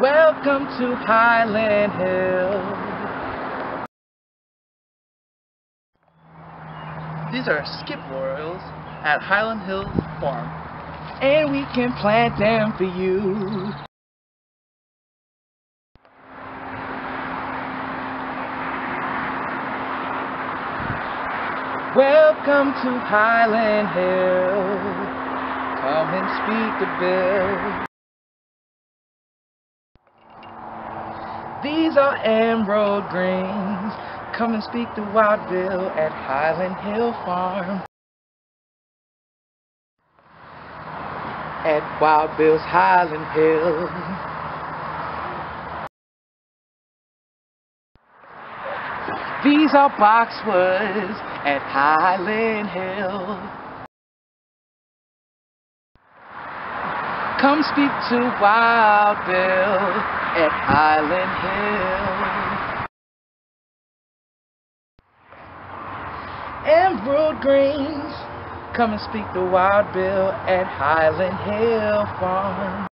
Welcome to Highland Hill. These are skip laurels at Highland Hill Farm. And we can plant them for you. Welcome to Highland Hill. Come and speak to Bill. These are emerald greens. Come and speak to Wild Bill at Highland Hill Farm. At Wild Bill's Highland Hill. These are boxwoods at Highland Hill. Come speak to Wild Bill at Highland Hill. Emerald greens, come and speak to Wild Bill at Highland Hill Farm.